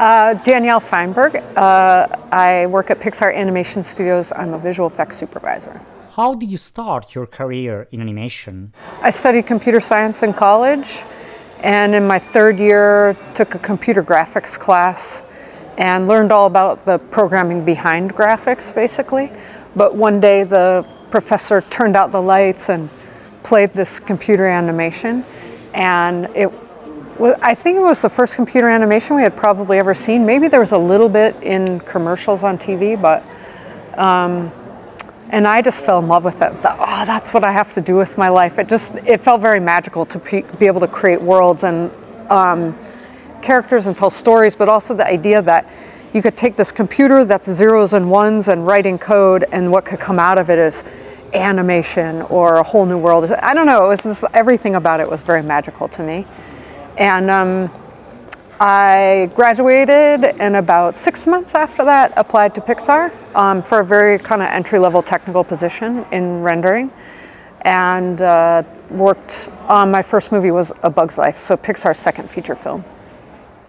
Uh, Danielle Feinberg. Uh, I work at Pixar Animation Studios. I'm a visual effects supervisor. How did you start your career in animation? I studied computer science in college, and in my third year, took a computer graphics class and learned all about the programming behind graphics, basically. But one day, the professor turned out the lights and played this computer animation, and it well, I think it was the first computer animation we had probably ever seen. Maybe there was a little bit in commercials on TV, but um, and I just fell in love with it. The, oh, that's what I have to do with my life. It just it felt very magical to be able to create worlds and um, characters and tell stories, but also the idea that you could take this computer that's zeros and ones and writing code, and what could come out of it is animation or a whole new world. I don't know. It was just, everything about it was very magical to me. And um, I graduated and about six months after that applied to Pixar um, for a very kind of entry level technical position in rendering and uh, worked on my first movie was A Bug's Life, so Pixar's second feature film.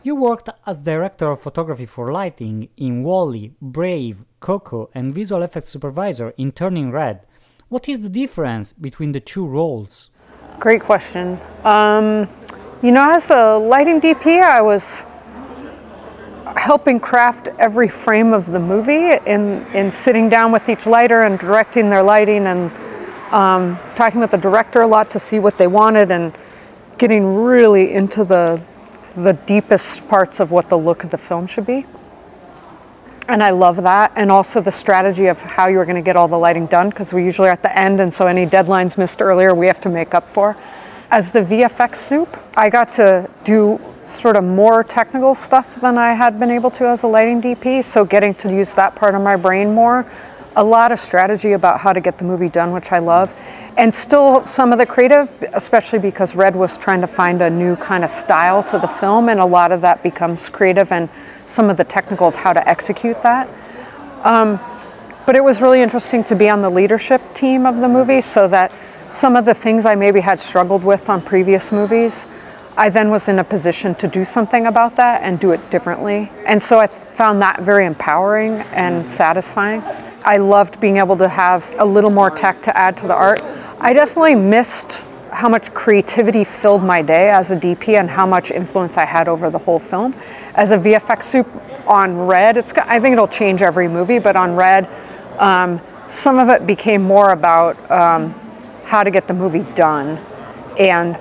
You worked as director of photography for lighting in WALL-E, Brave, Coco, and visual effects supervisor in Turning Red. What is the difference between the two roles? Great question. Um, you know, as a lighting DP, I was helping craft every frame of the movie in, in sitting down with each lighter and directing their lighting and um, talking with the director a lot to see what they wanted and getting really into the, the deepest parts of what the look of the film should be. And I love that. And also the strategy of how you're going to get all the lighting done because we usually at the end and so any deadlines missed earlier we have to make up for. As the VFX sup, I got to do sort of more technical stuff than I had been able to as a lighting DP, so getting to use that part of my brain more. A lot of strategy about how to get the movie done, which I love. And still some of the creative, especially because Red was trying to find a new kind of style to the film, and a lot of that becomes creative and some of the technical of how to execute that. Um, but it was really interesting to be on the leadership team of the movie so that some of the things I maybe had struggled with on previous movies, I then was in a position to do something about that and do it differently. And so I found that very empowering and satisfying. I loved being able to have a little more tech to add to the art. I definitely missed how much creativity filled my day as a DP and how much influence I had over the whole film. As a VFX sup on Red, it's I think it'll change every movie, but on Red, um, some of it became more about um, how to get the movie done and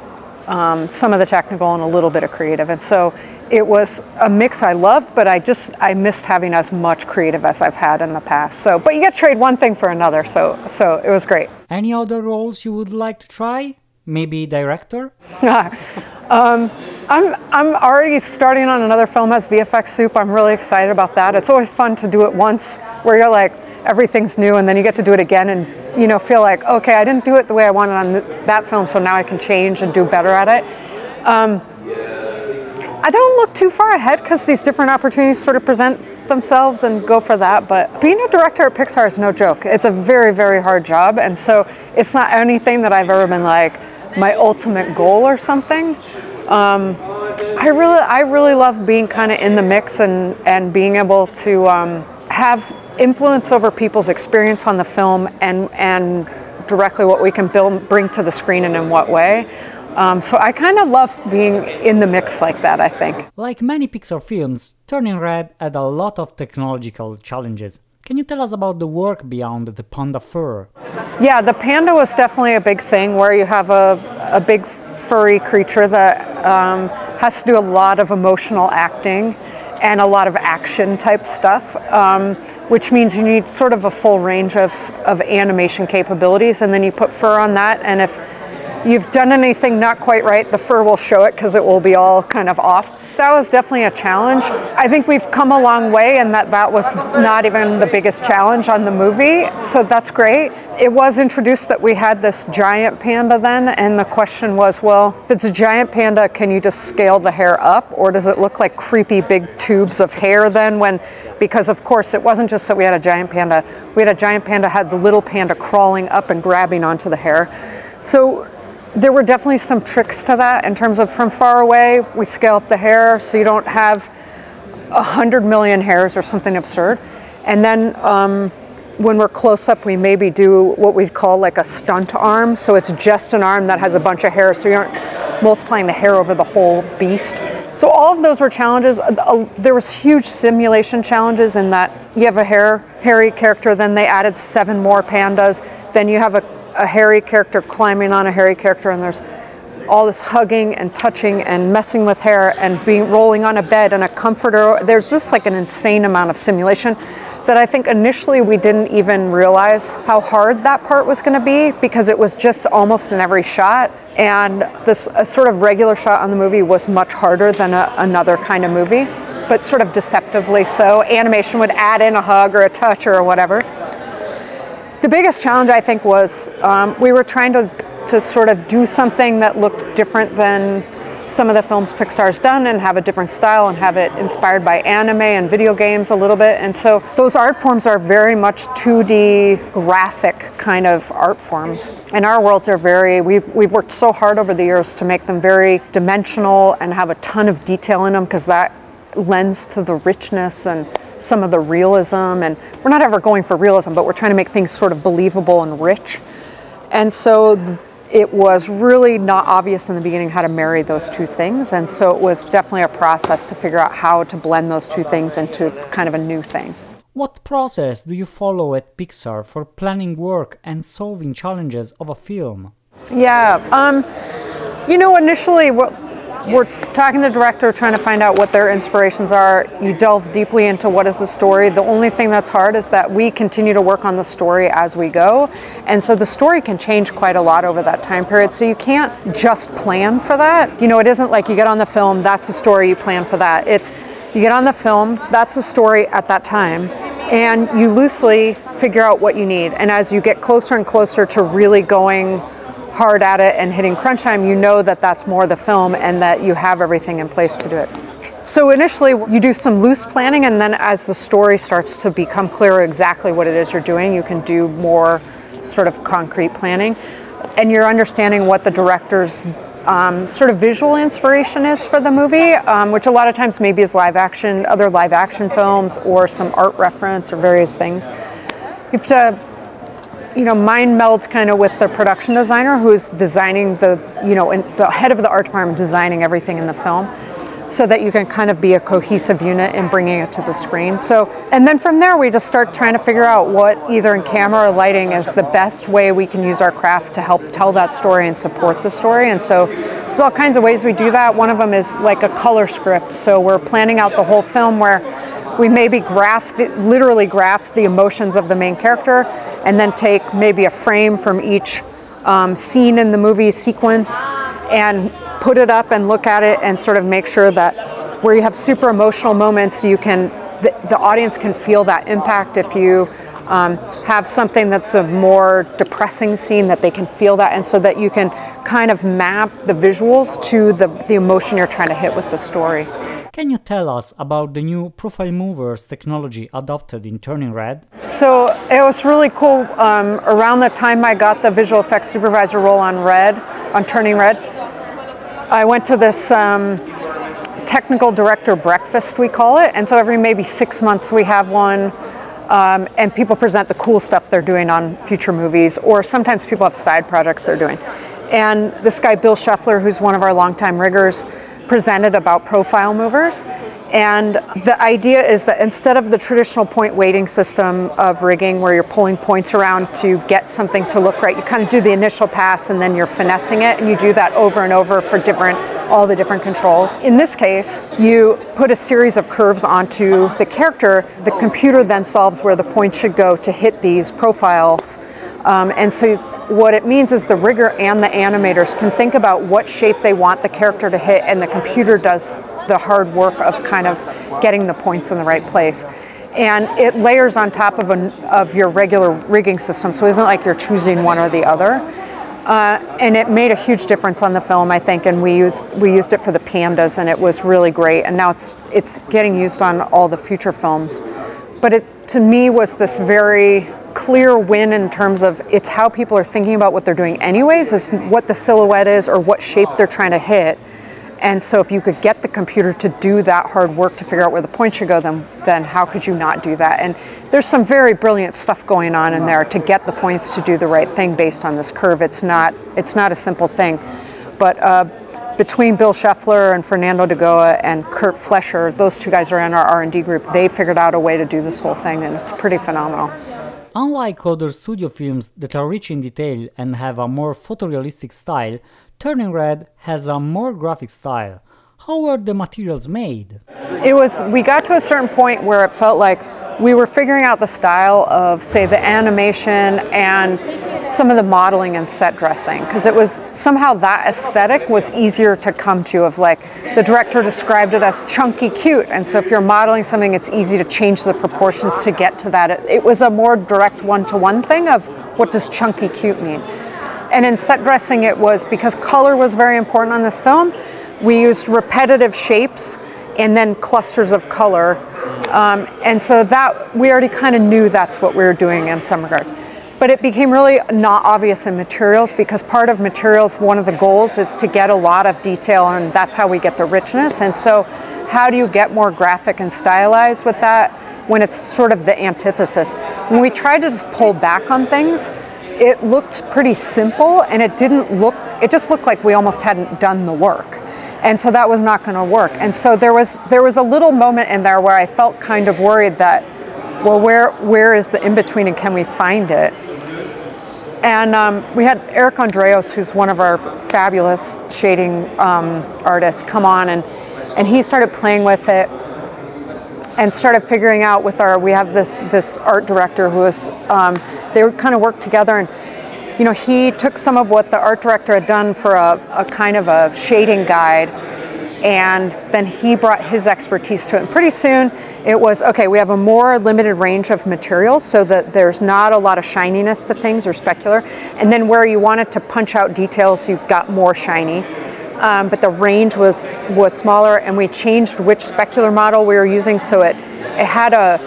um, some of the technical and a little bit of creative. And so it was a mix I loved, but I just I missed having as much creative as I've had in the past. So, but you get to trade one thing for another. So, so it was great. Any other roles you would like to try? Maybe director? um, I'm I'm already starting on another film as VFX sup. I'm really excited about that. It's always fun to do it once, where you're like everything's new, and then you get to do it again and you know, feel like, okay, I didn't do it the way I wanted on th that film, so now I can change and do better at it. Um, I don't look too far ahead because these different opportunities sort of present themselves and go for that. But being a director at Pixar is no joke. It's a very, very hard job. And so it's not anything that I've ever been like my ultimate goal or something. Um, I really, I really love being kind of in the mix and, and being able to um, have influence over people's experience on the film and, and directly what we can build, bring to the screen and in what way. Um, so I kind of love being in the mix like that, I think. Like many Pixar films, Turning Red had a lot of technological challenges. Can you tell us about the work beyond the panda fur? Yeah, the panda was definitely a big thing where you have a, a big furry creature that um, has to do a lot of emotional acting and a lot of action type stuff, um, which means you need sort of a full range of, of animation capabilities. And then you put fur on that, and if you've done anything not quite right, the fur will show it because it will be all kind of off that was definitely a challenge. I think we've come a long way and that that was not even the biggest challenge on the movie. So that's great. It was introduced that we had this giant panda then and the question was, well, if it's a giant panda, can you just scale the hair up or does it look like creepy big tubes of hair then when, because of course it wasn't just that we had a giant panda, we had a giant panda had the little panda crawling up and grabbing onto the hair. So there were definitely some tricks to that in terms of from far away, we scale up the hair so you don't have 100 million hairs or something absurd. And then um, when we're close up, we maybe do what we'd call like a stunt arm. So it's just an arm that has a bunch of hair, so you aren't multiplying the hair over the whole beast. So all of those were challenges. Uh, there was huge simulation challenges in that you have a hair, hairy character, then they added seven more pandas. Then you have a, a hairy character climbing on a hairy character, and there's all this hugging and touching and messing with hair and being rolling on a bed and a comforter. There's just like an insane amount of simulation that I think initially we didn't even realize how hard that part was going to be because it was just almost in every shot. And this sort of regular shot on the movie was much harder than a, another kind of movie, but sort of deceptively so. Animation would add in a hug or a touch or whatever. The biggest challenge I think was um, we were trying to to sort of do something that looked different than some of the films Pixar's done and have a different style and have it inspired by anime and video games a little bit. And so those art forms are very much 2D graphic kind of art forms. And our worlds are very, we've, we've worked so hard over the years to make them very dimensional and have a ton of detail in them because that lends to the richness and some of the realism. And we're not ever going for realism, but we're trying to make things sort of believable and rich. And so it was really not obvious in the beginning how to marry those two things. And so it was definitely a process to figure out how to blend those two things into kind of a new thing. What process do you follow at Pixar for planning work and solving challenges of a film? Yeah, um, you know, initially what we're talking to the director, trying to find out what their inspirations are. You delve deeply into what is the story. The only thing that's hard is that we continue to work on the story as we go. And so the story can change quite a lot over that time period. So you can't just plan for that. You know, it isn't like you get on the film, that's the story, you plan for that. It's you get on the film, that's the story at that time, and you loosely figure out what you need. And as you get closer and closer to really going hard at it and hitting crunch time, you know that that's more the film and that you have everything in place to do it. So initially, you do some loose planning, and then as the story starts to become clearer exactly what it is you're doing, you can do more sort of concrete planning. And you're understanding what the director's um, sort of visual inspiration is for the movie, um, which a lot of times maybe is live action, other live action films, or some art reference or various things. You have to you know, mind meld kind of with the production designer who's designing the, you know, the head of the art department designing everything in the film so that you can kind of be a cohesive unit in bringing it to the screen. So, and then from there, we just start trying to figure out what either in camera or lighting is the best way we can use our craft to help tell that story and support the story. And so, there's all kinds of ways we do that. One of them is like a color script. So, we're planning out the whole film where we maybe graph, the, literally graph the emotions of the main character, and then take maybe a frame from each um, scene in the movie sequence and put it up and look at it and sort of make sure that where you have super emotional moments, you can the, the audience can feel that impact. If you um, have something that's a more depressing scene, that they can feel that, and so that you can kind of map the visuals to the, the emotion you're trying to hit with the story. Can you tell us about the new Profile Movers technology adopted in Turning Red? So it was really cool. Um, around the time I got the visual effects supervisor role on Red, on Turning Red, I went to this um, technical director breakfast, we call it. And so every maybe six months we have one. Um, and people present the cool stuff they're doing on future movies, or sometimes people have side projects they're doing. And this guy, Bill Scheffler, who's one of our longtime riggers, presented about profile movers. And the idea is that instead of the traditional point weighting system of rigging where you're pulling points around to get something to look right, you kind of do the initial pass and then you're finessing it and you do that over and over for different all the different controls. In this case, you put a series of curves onto the character. The computer then solves where the points should go to hit these profiles. Um, and so what it means is the rigger and the animators can think about what shape they want the character to hit, and the computer does the hard work of kind of getting the points in the right place. And it layers on top of, a, of your regular rigging system, so it isn't like you're choosing one or the other. Uh, and it made a huge difference on the film, I think, and we used we used it for the pandas, and it was really great. And now it's it's getting used on all the future films. But it to me was this very clear win in terms of it's how people are thinking about what they're doing anyways is what the silhouette is or what shape they're trying to hit And so if you could get the computer to do that hard work to figure out where the point should go, then, then how could you not do that? And there's some very brilliant stuff going on in there to get the points to do the right thing based on this curve. It's not, it's not a simple thing. But uh, between Bill Scheffler and Fernando de Goes and Kurt Fleischer, those two guys are in our R&D group. They figured out a way to do this whole thing, and it's pretty phenomenal. Unlike other studio films that are rich in detail and have a more photorealistic style, Turning Red has a more graphic style. How were the materials made? It was, we got to a certain point where it felt like we were figuring out the style of, say, the animation and some of the modeling and set dressing because it was somehow that aesthetic was easier to come to of like the director described it as chunky cute and so if you're modeling something it's easy to change the proportions to get to that. It, it was a more direct one-to-one thing of what does chunky cute mean? And in set dressing it was because color was very important on this film we used repetitive shapes and then clusters of color. Um, and so that we already kind of knew that's what we were doing in some regards but it became really not obvious in materials because part of materials, one of the goals is to get a lot of detail and that's how we get the richness. And so how do you get more graphic and stylized with that when it's sort of the antithesis? When we tried to just pull back on things, it looked pretty simple and it didn't look, it just looked like we almost hadn't done the work. And so that was not going to work. And so there was there was a little moment in there where I felt kind of worried that well, where where is the in between and can we find it? And um, we had Eric Andreos, who's one of our fabulous shading um, artists, come on and, and he started playing with it and started figuring out with our, we have this, this art director who is, um, they kind of worked together and, you know, he took some of what the art director had done for a, a kind of a shading guide and then he brought his expertise to it. And pretty soon it was okay, we have a more limited range of materials so that there's not a lot of shininess to things or specular. And then where you wanted to punch out details, you got more shiny. Um, but the range was was smaller and we changed which specular model we were using so it it had a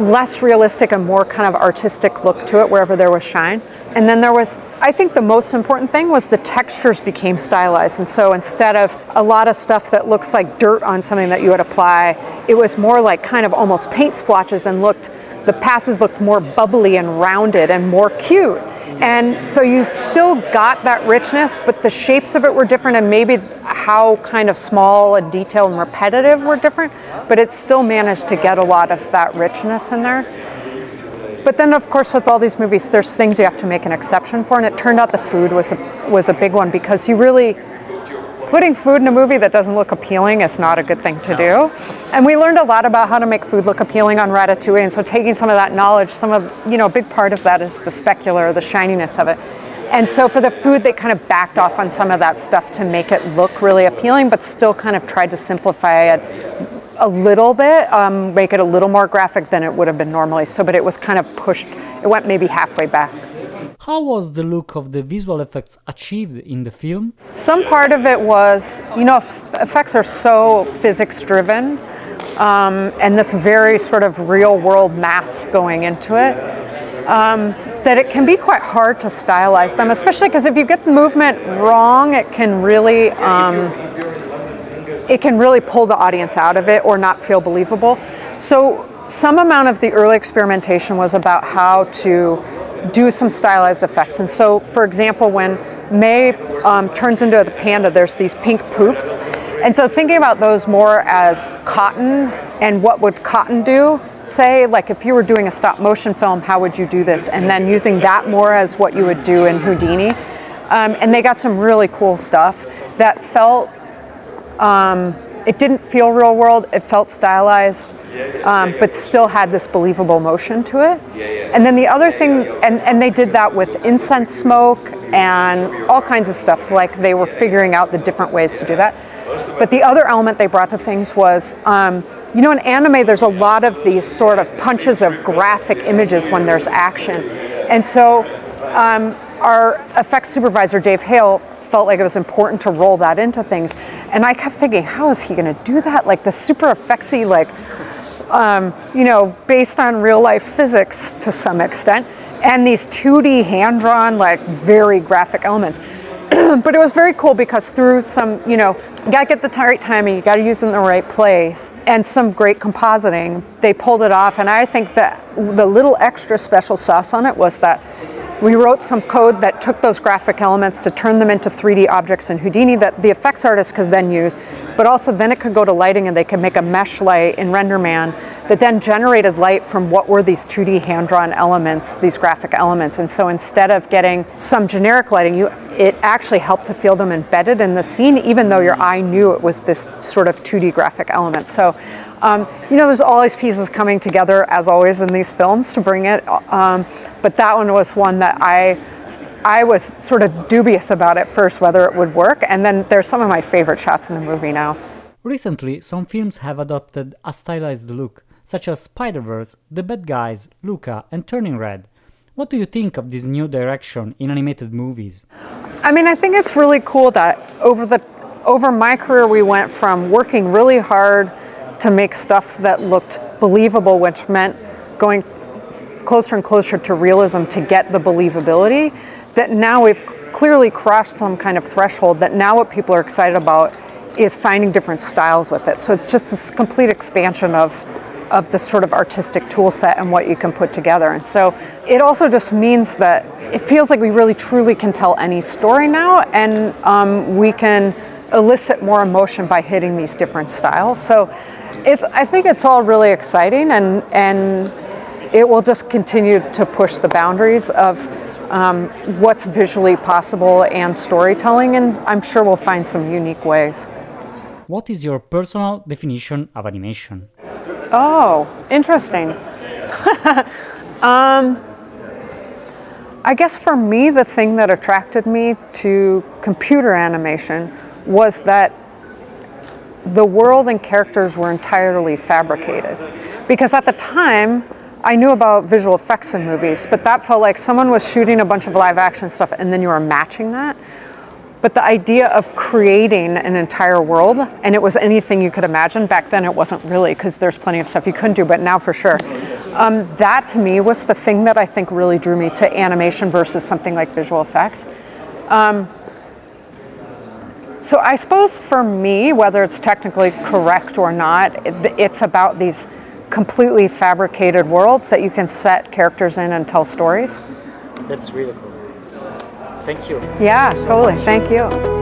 less realistic and more kind of artistic look to it wherever there was shine. And then there was, I think the most important thing was the textures became stylized. And so instead of a lot of stuff that looks like dirt on something that you would apply, it was more like kind of almost paint splotches and looked, the passes looked more bubbly and rounded and more cute. And so you still got that richness, but the shapes of it were different and maybe how kind of small and detailed and repetitive were different, but it still managed to get a lot of that richness in there. But then, of course, with all these movies, there's things you have to make an exception for, and it turned out the food was a, was a big one because you really, putting food in a movie that doesn't look appealing is not a good thing to do. And we learned a lot about how to make food look appealing on Ratatouille. And so taking some of that knowledge, some of, you know, a big part of that is the specular, the shininess of it. And so for the food, they kind of backed off on some of that stuff to make it look really appealing, but still kind of tried to simplify it a little bit, um, make it a little more graphic than it would have been normally. So, but it was kind of pushed, it went maybe halfway back. How was the look of the visual effects achieved in the film? Some part of it was, you know, effects are so physics driven, um, and this very sort of real world math going into it, um, that it can be quite hard to stylize them, especially because if you get the movement wrong, it can really. Um, it can really pull the audience out of it or not feel believable. So some amount of the early experimentation was about how to do some stylized effects. And so, for example, when May um, turns into the panda, there's these pink poofs. And so thinking about those more as cotton and what would cotton do, say, like if you were doing a stop motion film, how would you do this? And then using that more as what you would do in Houdini. Um, and they got some really cool stuff that felt um, it didn't feel real world. It felt stylized, um, but still had this believable motion to it. And then the other thing, and, and they did that with incense smoke and all kinds of stuff. Like they were figuring out the different ways to do that. But the other element they brought to things was, um, you know, in anime, there's a lot of these sort of punches of graphic images when there's action. And so um, our effects supervisor, Dave Hale, felt like it was important to roll that into things. And I kept thinking, how is he going to do that? Like the super effectsy, like, um, you know, based on real life physics to some extent, and these 2D hand drawn, like very graphic elements. but it was very cool because through some, you know, you gotta get the right timing, you gotta use it in the right place, and some great compositing, they pulled it off. And I think that the little extra special sauce on it was that we wrote some code that took those graphic elements to turn them into 3D objects in Houdini that the effects artist could then use, but also then it could go to lighting and they could make a mesh light in RenderMan that then generated light from what were these 2D hand-drawn elements, these graphic elements. And so instead of getting some generic lighting, you it actually helped to feel them embedded in the scene, even though your eye knew it was this sort of 2D graphic element. So um, you know, there's always pieces coming together, as always in these films, to bring it. Um, but that one was one that I, I was sort of dubious about at first whether it would work. And then there's some of my favorite shots in the movie now. Recently, some films have adopted a stylized look, such as Spider-Verse, The Bad Guys, Luca, and Turning Red. What do you think of this new direction in animated movies? I mean, I think it's really cool that over the over my career we went from working really hard to make stuff that looked believable, which meant going closer and closer to realism to get the believability. That now we've clearly crossed some kind of threshold that now what people are excited about is finding different styles with it. So it's just this complete expansion of of the sort of artistic tool set and what you can put together. And so it also just means that it feels like we really truly can tell any story now and um, we can elicit more emotion by hitting these different styles. So it's, I think it's all really exciting and, and it will just continue to push the boundaries of um, what's visually possible and storytelling, and I'm sure we'll find some unique ways. What is your personal definition of animation? Oh, interesting. um, I guess for me, the thing that attracted me to computer animation was that the world and characters were entirely fabricated. Because at the time, I knew about visual effects in movies, but that felt like someone was shooting a bunch of live action stuff and then you were matching that. But the idea of creating an entire world, and it was anything you could imagine, back then it wasn't really, because there's plenty of stuff you couldn't do, but now for sure. Um, that to me was the thing that I think really drew me to animation versus something like visual effects. Um, so I suppose for me, whether it's technically correct or not, it's about these completely fabricated worlds that you can set characters in and tell stories. That's really cool. Thank you. Yeah, totally. Thank you.